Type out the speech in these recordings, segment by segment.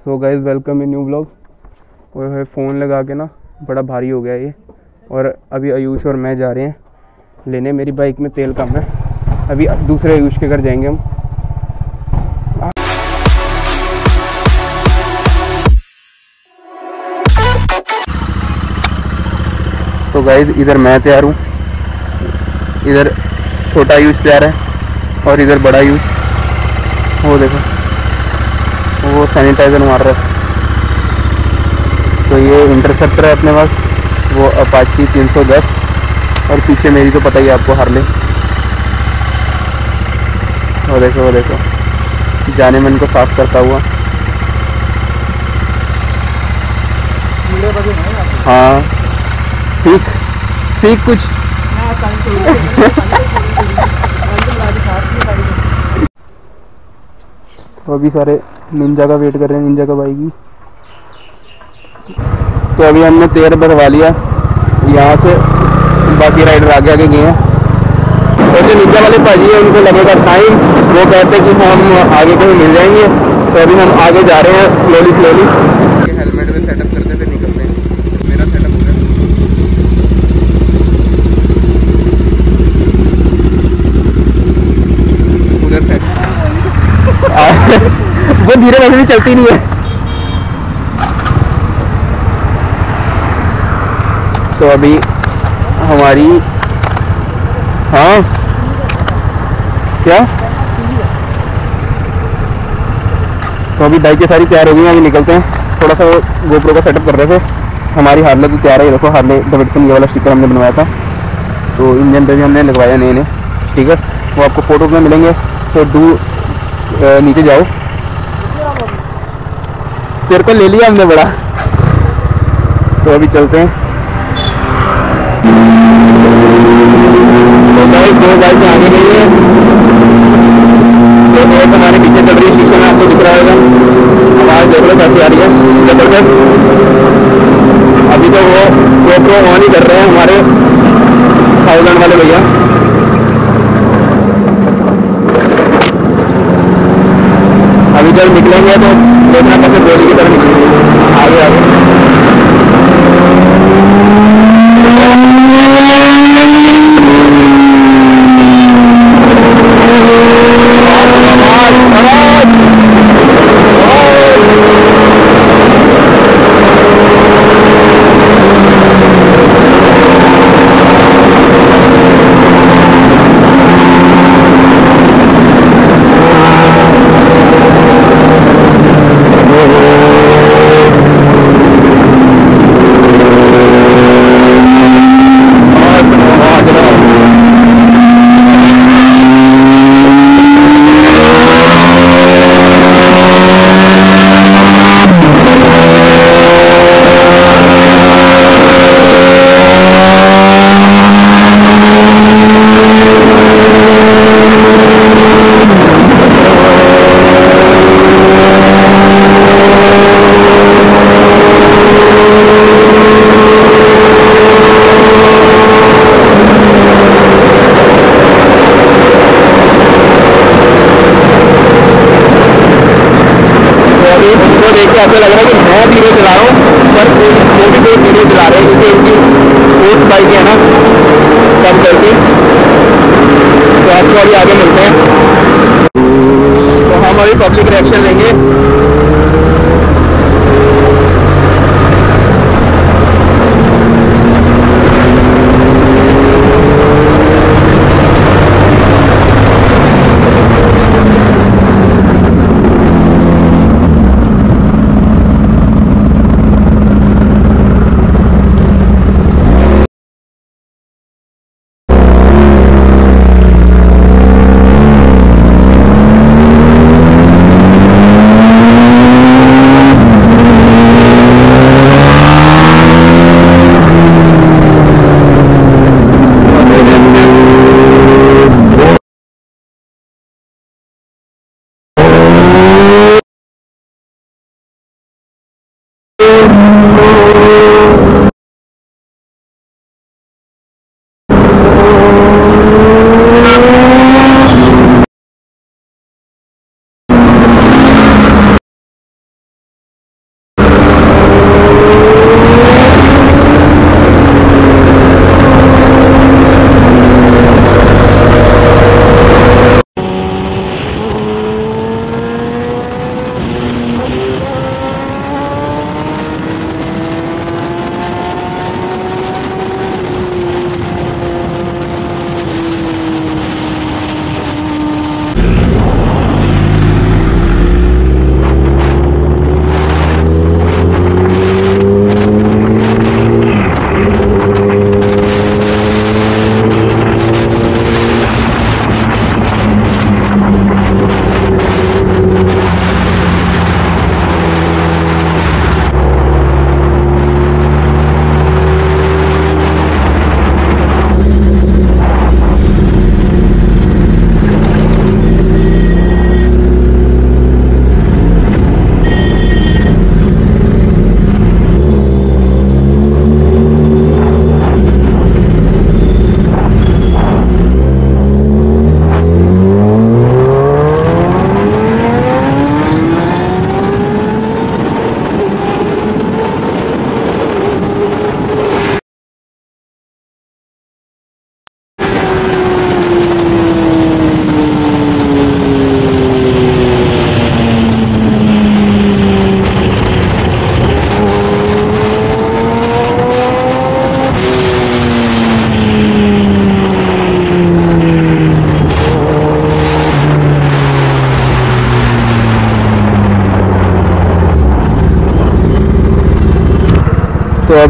So guys welcome in new blog और phone लगा के ना, बड़ा भारी हो गया ये। और अभी आयुष और मैं जा रहे हैं लेने। मेरी बाइक में तेल कम है। अभी दूसरे आयुष के घर जाएँगे हम। तो गाइज़ इधर मैं तैयार हूँ। इधर छोटा यूज़ तैयार है और इधर बड़ा यूज़ वो देखो। वो सैनिटाइज़र मार रहा है। तो ये इंटरसेप्टर है अपने पास, वो अपाची 310 और पीछे मेरी तो पता ही आपको हार्ले वो देखो वो देखो। जाने में इनको साफ़ करता हुआ। हाँ। सीख। सीख कुछ। तो अभी सारे निंजा का वेट कर रहे हैं, निंजा कब आएगी? तो अभी हमने तेर भरवा लिया। यहाँ से बाकी राइडर आगे आगे गए हैं। और जो निंजा वाले भाजी है, उनको लगेगा टाइम वो कहते हैं कि हम आगे कहीं मिल जाएँगे। तो अभी हम आगे जा रहे हैं स्लोली स्लोली हेलमेट में सेटअप करते थे निकलते हैं मेरा सेटअप हो गया उधर से वो धीरे वैसे भी चलती नहीं है। तो अभी हमारी हाँ? क्या? तो अभी बाइकें सारी तैयार हो गई हैं, अभी निकलते हैं। थोड़ा सा गोप्रो का सेटअप कर रहे थे। हमारी हार्ले तो तैयार है देखो हार्ले डेविडसन ये वाला स्टिकर हमने बनवाया था। तो इंजन पे भी हमने लगवाया नए नए स्टिकर वो आपको फ़ोटो में मिलेंगे। सो डू नीचे जाओ। तेरे को ले लिया हमने बड़ा। तो अभी चलते हैं। तो गाइस दो बाइक आगे गई है। तो हमारे पीछे चल रही आपको दिख रहा होगा। आवाज़ देख लो कैसी आ रही है। ज़बरदस्त। अभी तो वो गोप्रो ऑन ही कर रहे हैं हमारे। थाउज़ेंड वाले भैया अभी जब निकलेंगे तो देखना कैसे गोली की तरह निकलेंगे आगे आगे तो अभी ऐसा लग रहा है कि मैं धीरे चला रहा हूँ, पर वो वो भी बहुत धीरे चला रहे हैं, क्योंकि उनकी स्पोर्ट्स बाइक है ना, कम करके। तो आपको अभी आगे मिलते हैं। तो हम अभी पब्लिक रिएक्शन लेंगे।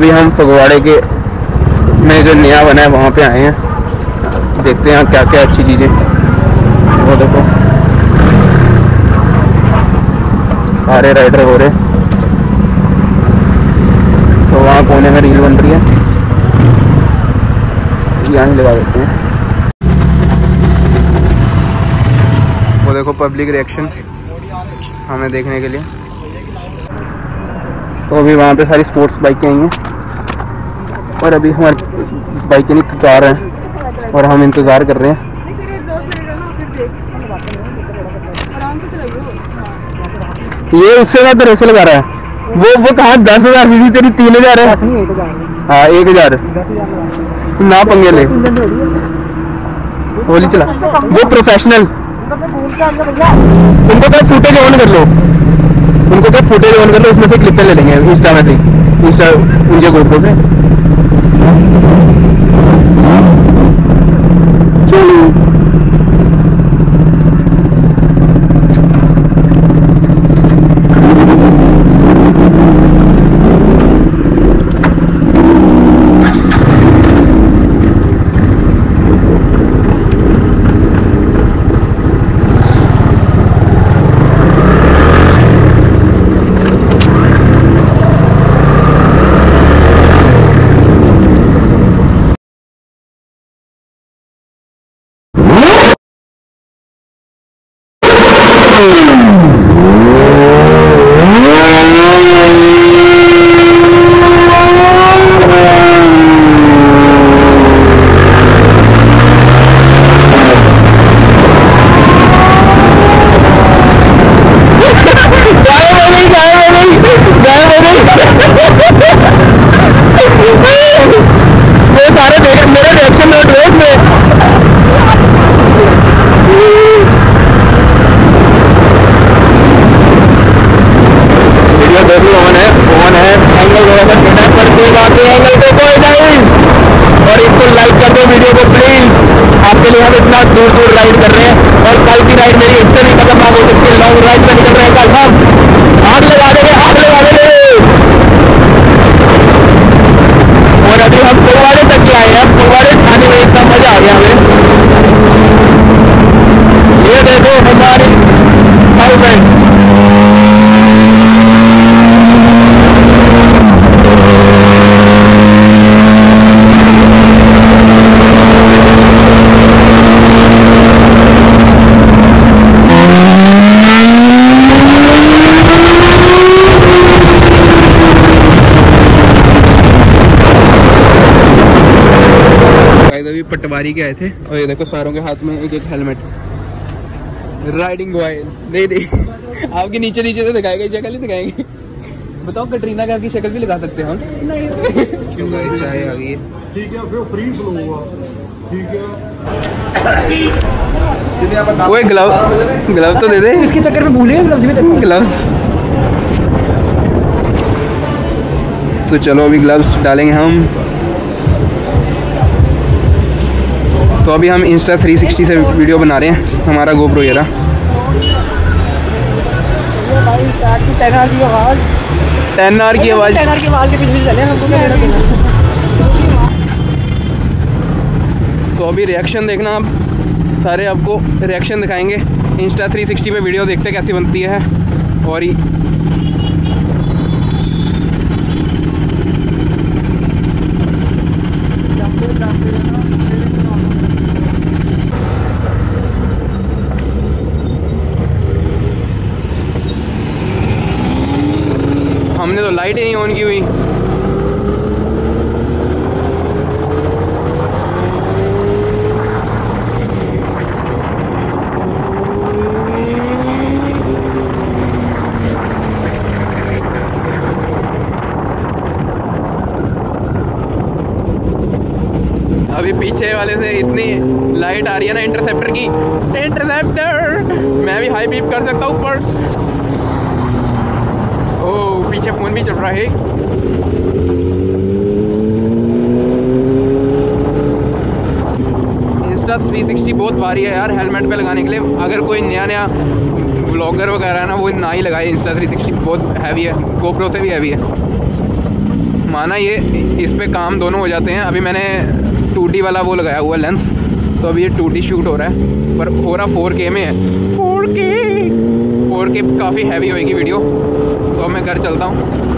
अभी हम फगवाड़े के में जो नया बना है, वहाँ पे आए हैं। देखते हैं क्या क्या अच्छी चीज़ें। वो देखो। सारे राइडर हो रहे। तो वहाँ कोने में रील बन रही है। यहाँ ही लगा देते हैं। वो देखो पब्लिक रिएक्शन हमें देखने के लिए। तो अभी वहाँ पे सारी स्पोर्ट्स बाइकें आई हैं। और अभी हमारी बाइकें इंतज़ार हैं और हम इंतज़ार कर रहे हैं। ये उससे बाद रेसे लगा रहा है। वो वो कहा दस हज़ार सी तेरी तीन हज़ार है। हाँ एक हज़ार। ना पंगे ले। होली चला। वो प्रोफेशनल उनको क्या फुटेज ऑन कर लो। उनको क्या फुटेज ऑन कर लो। उसमें से क्लिपें ले लेंगे इंस्टा में से इंस्टा उनके ग्रुपों से। पटवारी के आए थे। और ये देखो सारों के हाथ में एक एक हेलमेट। राइडिंग ऑयल नहीं नहीं। आपके नीचे नीचे से दिखाएगा शक्ल ही दिखाएँगे। बताओ कटरीना का की शक्ल भी लगा सकते हैं हम। नहीं चाय आ गई ठीक है फ्री फ्लो हुआ। ठीक है। वो ग्लव ग्लव तो दे दे। इसके चक्कर में भूले ग्लव्स भी ग्लव्स तो चलो अभी ग्लव्स डालेंगे हम। तो अभी हम इंस्टा 360 से वीडियो बना रहे हैं हमारा गोप्रो ये रहा। टेन आर की आवाज़ तो अभी रिएक्शन देखना आप सारे आपको रिएक्शन दिखाएँगे। इंस्टा 360 पे वीडियो देखते कैसी बनती है और हमने तो लाइट ही नहीं ऑन की हुई अभी पीछे वाले से इतनी लाइट आ रही है ना इंटरसेप्टर की। इंटरसेप्टर मैं भी हाई बीप कर सकता हूँ ऊपर पीछे फ़ोन भी चल रहा है। इंस्टा 360 बहुत भारी है यार हेलमेट पे लगाने के लिए। अगर कोई नया नया ब्लॉगर वगैरह है ना, वो ना ही लगाए इंस्टा 360 बहुत हैवी है। गोप्रो से भी हैवी है। माना ये इस पे काम दोनों हो जाते हैं। अभी मैंने टू वाला वो लगाया हुआ लेंस तो अभी ये टू शूट हो रहा है, पर हो रहा फोर के में है। फोर के फोर के काफ़ी हैवी होएगी वीडियो तो अब मैं घर चलता हूँ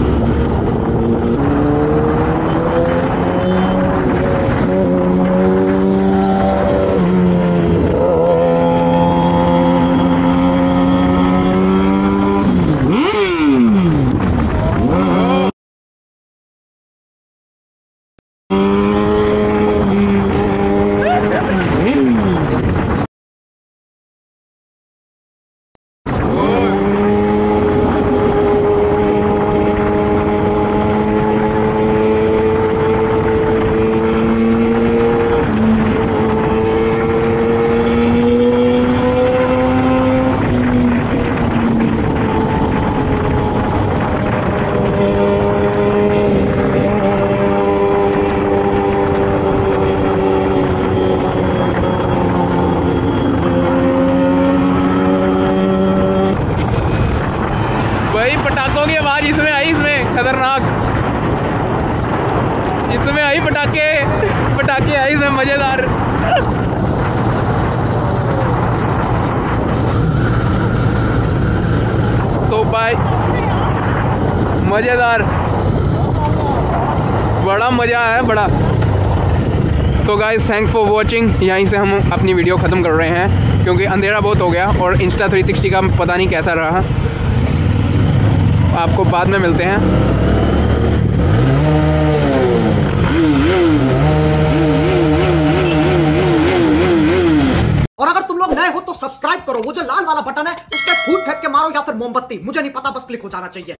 भाई पटाखों की आवाज़ इसमें आई इसमें खतरनाक इसमें आई पटाखे पटाखे आई इसमें मज़ेदार तो भाई मज़ेदार। बड़ा मज़ा आया बड़ा। So guys thanks for watching यहीं से हम अपनी वीडियो ख़त्म कर रहे हैं, क्योंकि अंधेरा बहुत हो गया और इंस्टा 360 का पता नहीं कैसा रहा। आपको बाद में मिलते हैं। और अगर तुम लोग नए हो तो सब्सक्राइब करो। वो जो लाल वाला बटन है उस पर फूट फेंक के मारो या फिर मोमबत्ती। मुझे नहीं पता, बस क्लिक हो जाना चाहिए।